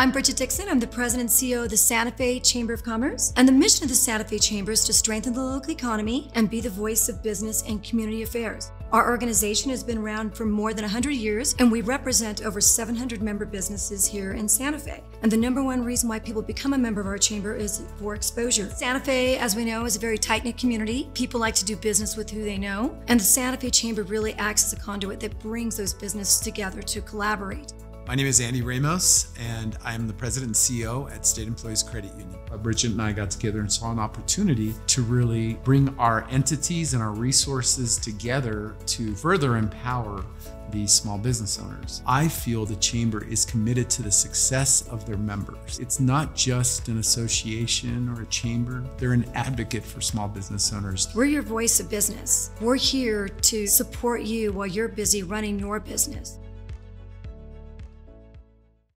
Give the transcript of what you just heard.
I'm Bridget Dixon. I'm the president and CEO of the Santa Fe Chamber of Commerce. And the mission of the Santa Fe Chamber is to strengthen the local economy and be the voice of business and community affairs. Our organization has been around for more than 100 years, and we represent over 700 member businesses here in Santa Fe. And the number one reason why people become a member of our chamber is for exposure. Santa Fe, as we know, is a very tight knit community. People like to do business with who they know, and the Santa Fe Chamber really acts as a conduit that brings those businesses together to collaborate. My name is Andy Ramos, and I'm the president and CEO at State Employees Credit Union. Uh, Bridget and I got together and saw an opportunity to really bring our entities and our resources together to further empower these small business owners. I feel the Chamber is committed to the success of their members. It's not just an association or a chamber, they're an advocate for small business owners. We're your voice of business. We're here to support you while you're busy running your business.